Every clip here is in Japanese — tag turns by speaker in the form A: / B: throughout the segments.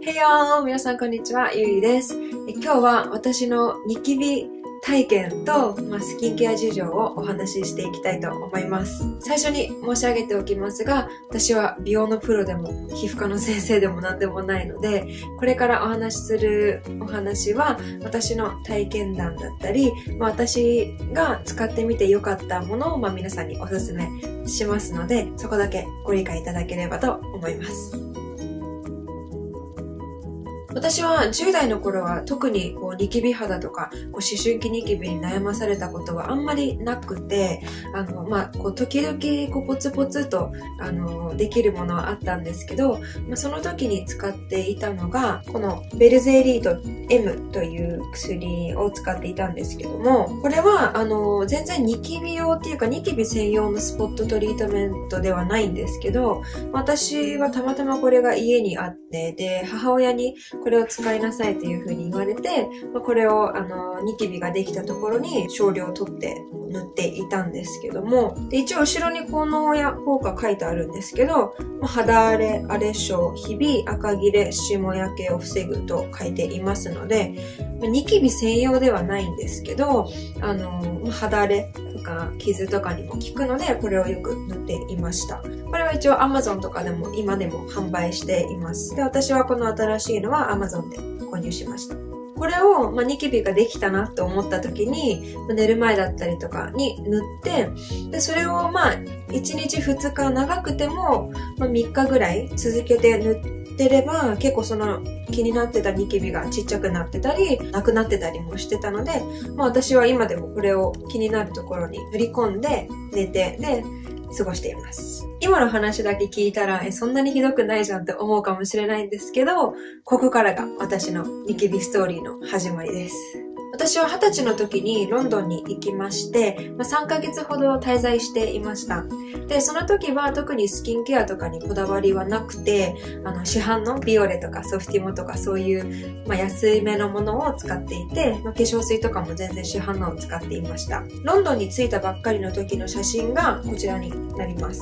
A: Hey y'all! 皆さんこんにちは、ゆいです。今日は私のニキビ体験と、まあ、スキンケア事情をお話ししていきたいと思います。最初に申し上げておきますが、私は美容のプロでも皮膚科の先生でも何でもないので、これからお話しするお話は私の体験談だったり、まあ、私が使ってみて良かったものを、まあ、皆さんにおすすめしますので、そこだけご理解いただければと思います。私は10代の頃は特にこうニキビ肌とかこう思春期ニキビに悩まされたことはあんまりなくて、あの、まあ、こう時々こうポツポツとあのできるものはあったんですけど、まあ、その時に使っていたのが、このベルゼリート M という薬を使っていたんですけども、これはあの全然ニキビ用っていうかニキビ専用のスポットトリートメントではないんですけど、私はたまたまこれが家にあって、で、母親にこれを使いなさいっていう風に言われて、まこれを、あの、ニキビができたところに少量取って塗っていたんですけども、で一応後ろに効能や効果書いてあるんですけど、ま肌荒れ、荒れ症、ひび、赤切れ、霜焼けを防ぐと書いていますので、まニキビ専用ではないんですけど、あの、肌荒れか傷とかにも効くので、これをよく塗っていました。これは一応 Amazon とかでも今でも販売しています。で、私はこの新しいのは Amazon で購入しました。これを、まあ、ニキビができたなと思った時に、寝る前だったりとかに塗って、で、それをまあ、1日2日長くても、まあ、3日ぐらい続けて塗っててれば、結構その気になってたニキビがちっちゃくなってたり、なくなってたりもしてたので、まあ私は今でもこれを気になるところに塗り込んで寝て、で、過ごしています。今の話だけ聞いたら、え、そんなにひどくないじゃんって思うかもしれないんですけど、ここからが私のニキビストーリーの始まりです。私は二十歳の時にロンドンに行きまして、まあ、3ヶ月ほど滞在していました。で、その時は特にスキンケアとかにこだわりはなくて、あの、市販のビオレとかソフティモとかそういう、まあ、安いめのものを使っていて、まあ、化粧水とかも全然市販のを使っていました。ロンドンに着いたばっかりの時の写真がこちらになります。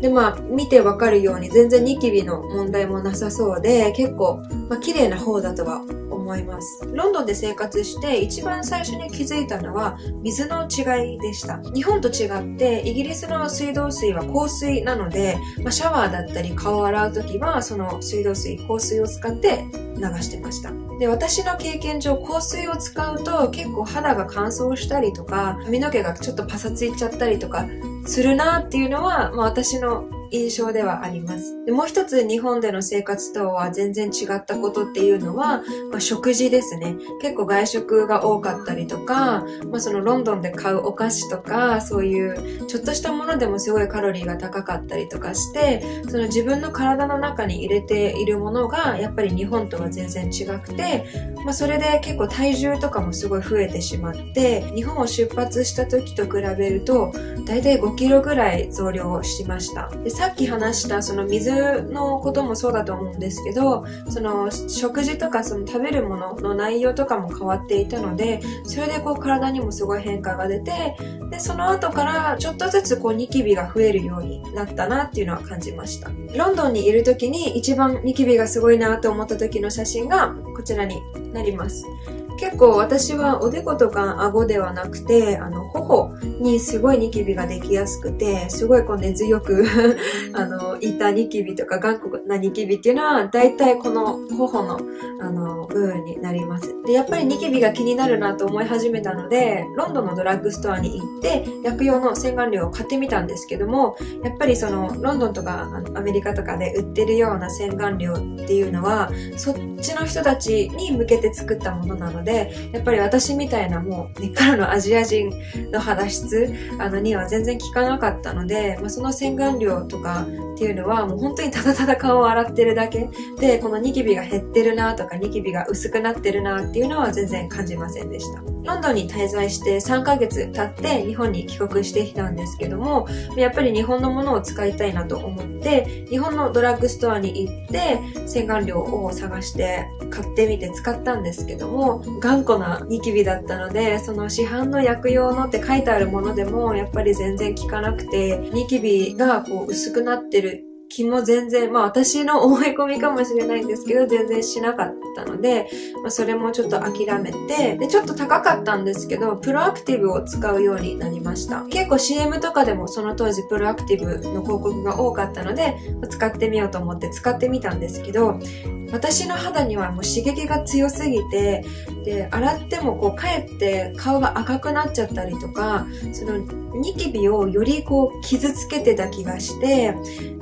A: で、まあ、見てわかるように全然ニキビの問題もなさそうで、結構、まあ、綺麗な方だとは思います。ロンドンで生活して一番最初に気づいたのは水の違いでした。日本と違ってイギリスの水道水は香水なので、まあ、シャワーだったり顔を洗う時はその水道水、香水を使って流してました。で、私の経験上香水を使うと結構肌が乾燥したりとか髪の毛がちょっとパサついちゃったりとかするなっていうのは、まあ、私の印象ではあります。でもう一つ日本での生活とは全然違ったことっていうのは、まあ、食事ですね。結構外食が多かったりとか、まあ、そのロンドンで買うお菓子とか、そういうちょっとしたものでもすごいカロリーが高かったりとかして、その自分の体の中に入れているものがやっぱり日本とは全然違くて、まあ、それで結構体重とかもすごい増えてしまって、日本を出発した時と比べると、だいたい5キロぐらい増量しました。でさっき話したその水のこともそうだと思うんですけど、その食事とかその食べるものの内容とかも変わっていたので、それでこう体にもすごい変化が出て、で、その後からちょっとずつこうニキビが増えるようになったなっていうのは感じました。ロンドンにいる時に一番ニキビがすごいなと思った時の写真がこちらになります。結構私はおでことか顎ではなくて、あの、頬にすごいニキビができやすくて、すごいこう根強く あの、痛ニキビとか頑固なニキビっていうのは、大体この頬の、あの、部分になります。で、やっぱりニキビが気になるなと思い始めたので、ロンドンのドラッグストアに行って、薬用の洗顔料を買ってみたんですけども、やっぱりその、ロンドンとかアメリカとかで売ってるような洗顔料っていうのは、そっちの人たちに向けて作ったものなので、やっぱり私みたいなもう根っからのアジア人の肌質あのには全然効かなかったので、まあ、その洗顔料とかっていういうのはもう本当にただただ顔を洗ってるだけで、このニキビが減ってるなとかニキビが薄くなってるなっていうのは全然感じませんでした。ロンドンに滞在して3ヶ月経って日本に帰国してきたんですけども、やっぱり日本のものを使いたいなと思って、日本のドラッグストアに行って洗顔料を探して買ってみて使ったんですけども、頑固なニキビだったので、その市販の薬用のって書いてあるものでもやっぱり全然効かなくて、ニキビがこう薄くなってる気も全然、まあ私の思い込みかもしれないんですけど、全然しなかったので、まあそれもちょっと諦めて、で、ちょっと高かったんですけど、プロアクティブを使うようになりました。結構 CM とかでもその当時プロアクティブの広告が多かったので、使ってみようと思って使ってみたんですけど、私の肌にはもう刺激が強すぎて、で、洗ってもこう、かえって顔が赤くなっちゃったりとか、そのニキビをよりこう、傷つけてた気がして、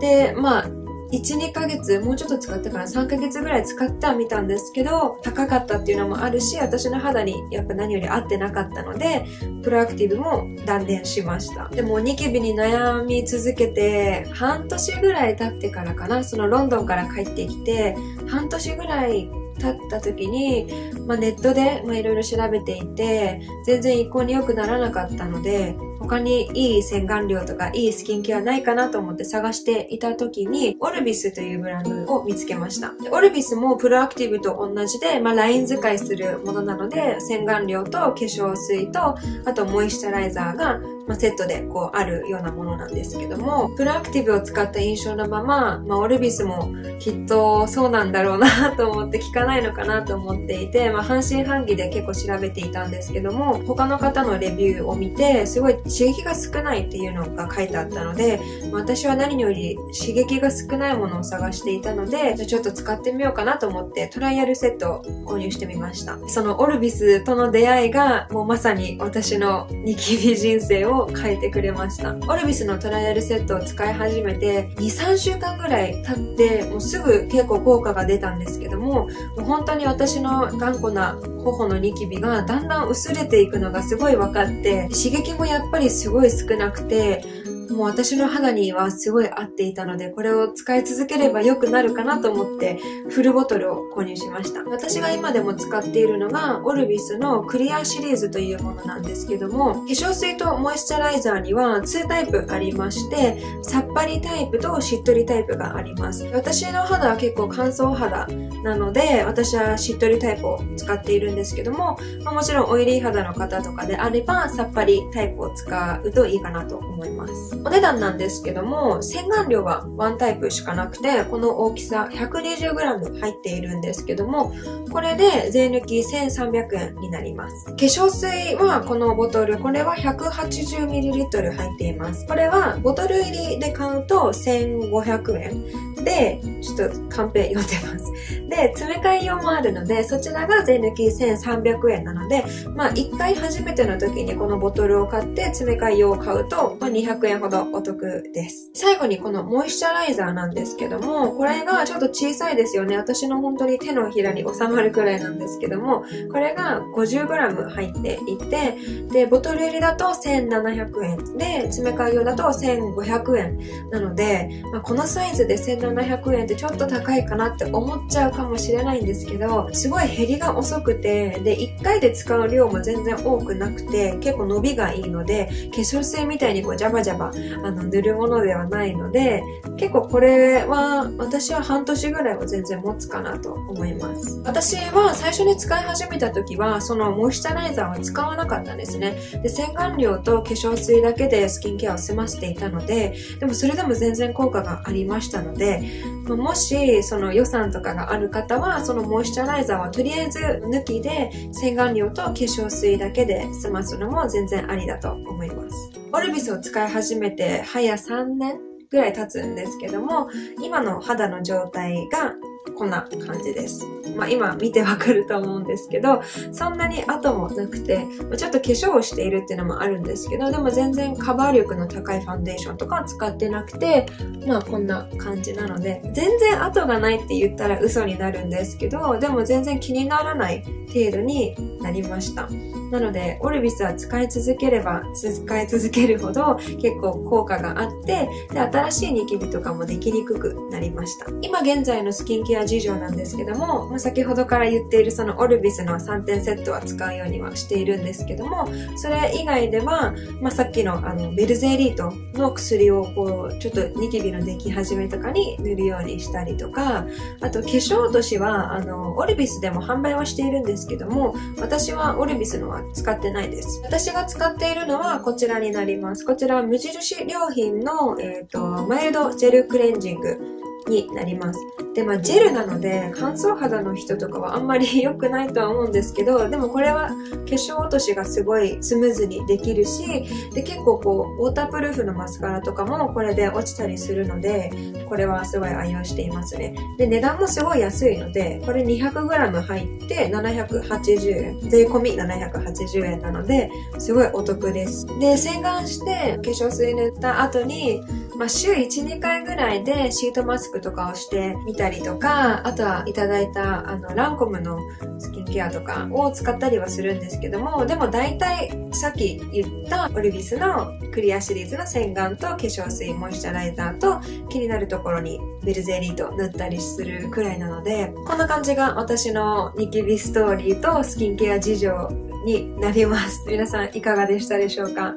A: で、まあ、1、2ヶ月、もうちょっと使ってから3ヶ月ぐらい使ってはみたんですけど、高かったっていうのもあるし、私の肌にやっぱ何より合ってなかったので、プロアクティブも断念しました。でもニキビに悩み続けて、半年ぐらい経ってからかな、そのロンドンから帰ってきて、半年ぐらい経った時に、まあ、ネットでいろいろ調べていて、全然一向に良くならなかったので、他にいい洗顔料とかいいスキンケアないかなと思って探していた時に、オルビスというブランドを見つけました。オルビスもプロアクティブと同じで、まあ、ライン使いするものなので、洗顔料と化粧水と、あとモイスチャライザーがまあ、セットでこうあるようなものなんですけども、プロアクティブを使った印象のまま、まあ、オルビスもきっとそうなんだろうなと思って聞かないないのかなと思っていて、まあ、半信半疑で結構調べていたんですけども、他の方のレビューを見て、すごい刺激が少ないっていうのが書いてあったので、私は何より刺激が少ないものを探していたので、じゃちょっと使ってみようかなと思ってトライアルセットを購入してみました。そのオルビスとの出会いが、もうまさに私のニキビ人生を変えてくれました。オルビスのトライアルセットを使い始めて、2、3週間ぐらい経って、もうすぐ結構効果が出たんですけども、本当に私の頑固な頬のニキビがだんだん薄れていくのがすごい分かって、刺激もやっぱりすごい少なくて、もう私の肌にはすごい合っていたので、これを使い続ければ良くなるかなと思って、フルボトルを購入しました。私が今でも使っているのが、オルビスのクリアシリーズというものなんですけども、化粧水とモイスチャライザーには2タイプありまして、さっぱりタイプとしっとりタイプがあります。私の肌は結構乾燥肌なので、私はしっとりタイプを使っているんですけども、まあ、もちろんオイリー肌の方とかであれば、さっぱりタイプを使うといいかなと思います。お値段なんですけども、洗顔料はワンタイプしかなくて、この大きさ 120g 入っているんですけども、これで税抜き1300円になります。化粧水はこのボトル、これは 180ml 入っています。これはボトル入りで買うと1500円で、ちょっとカンペ読んでます。で、詰め替え用もあるので、そちらが税抜き1300円なので、まあ1回初めての時にこのボトルを買って詰め替え用を買うと、まあ、200円ほどお得です。最後にこのモイスチャライザーなんですけども、これがちょっと小さいですよね。私の本当に手のひらに収まるくらいなんですけども、これが 50g 入っていて、で、ボトル入りだと1700円で、詰め替え用だと1500円なので、まあ、このサイズで1700円ってちょっと高いかなって思っちゃうかもしれないんですけど、すごい減りが遅くて、で、1回で使う量も全然多くなくて、結構伸びがいいので、化粧水みたいにこうジャバジャバ、あの、塗るものではないので、結構これは、私は半年ぐらいは全然持つかなと思います。私は最初に使い始めた時は、そのモイスチャライザーは使わなかったんですね。で、洗顔料と化粧水だけでスキンケアを済ませていたので、でもそれでも全然効果がありましたので、もし、その予算とかがある方は、そのモイスチャライザーはとりあえず抜きで、洗顔料と化粧水だけで済ますのも全然ありだと思います。オルビスを使い始めて、早3年ぐらい経つんですけども、今の肌の状態がこんな感じです。まあ今見てわかると思うんですけど、そんなに後もなくて、ちょっと化粧をしているっていうのもあるんですけど、でも全然カバー力の高いファンデーションとか使ってなくて、まあこんな感じなので、全然後がないって言ったら嘘になるんですけど、でも全然気にならない程度になりました。なので、オルビスは使い続ければ使い続けるほど結構効果があって、で、新しいニキビとかもできにくくなりました。今現在のスキンケア事情なんですけども、まあ、先ほどから言っているそのオルビスの3点セットは使うようにはしているんですけども、それ以外では、まあ、さっきのあのベルゼリートの薬をこう、ちょっとニキビのでき始めとかに塗るようにしたりとか、あと化粧落としは、あの、オルビスでも販売はしているんですけども、私はオルビスのは使ってないです。私が使っているのはこちらになります。こちらは無印良品の、えっ、ー、と、マイルドジェルクレンジングになります。で、まあ、ジェルなので、乾燥肌の人とかはあんまり 良くないとは思うんですけど、でもこれは化粧落としがすごいスムーズにできるし、で、結構こう、ウォータープルーフのマスカラとかもこれで落ちたりするので、これはすごい愛用していますね。で、値段もすごい安いので、これ 200g 入って780円。税込み780円なので、すごいお得です。で、洗顔して化粧水塗った後に、まあ、週1、2回ぐらいでシートマスクとかをしてみたりとか、あとはいただいたあのランコムのスキンケアとかを使ったりはするんですけども、でも大体さっき言ったオルビスのクリアシリーズの洗顔と化粧水、モイスチャライザーと気になるところにベルゼリーと塗ったりするくらいなので、こんな感じが私のニキビストーリーとスキンケア事情になります。皆さんいかがでしたでしょうか？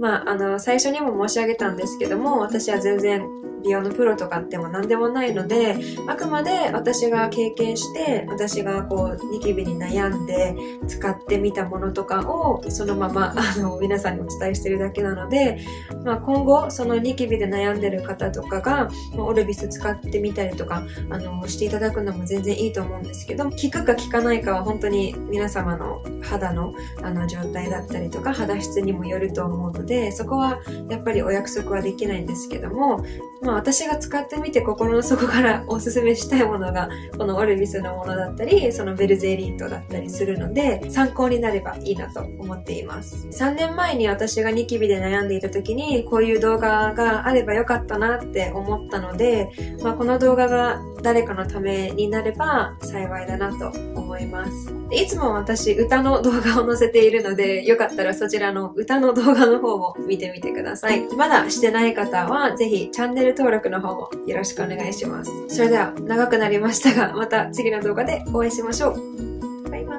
A: まあ、あの、最初にも申し上げたんですけども、私は全然美容のプロとかっても何でもないので、あくまで私が経験して、私がこう、ニキビに悩んで使ってみたものとかを、そのまま、あの、皆さんにお伝えしてるだけなので、まあ今後、そのニキビで悩んでる方とかが、オルビス使ってみたりとか、あの、していただくのも全然いいと思うんですけど、効くか効かないかは本当に皆様の肌の、あの、状態だったりとか、肌質にもよると思うので、そこはやっぱりお約束はできないんですけども、まあまあ私が使ってみて心の底から おすすめしたいものが、このオルビスのものだったり、そのベルゼリートだったりするので、参考になればいいなと思っています。3年前に私がニキビで悩んでいた時に、こういう動画があればよかったなって思ったので、まあこの動画が誰かのためになれば幸いだなと思います思います。いつも私歌の動画を載せているので、よかったらそちらの歌の動画の方も見てみてください。まだしてない方はぜひチャンネル登録の方もよろしくお願いします。それでは長くなりましたが、また次の動画でお会いしましょう。バイバ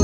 A: イ。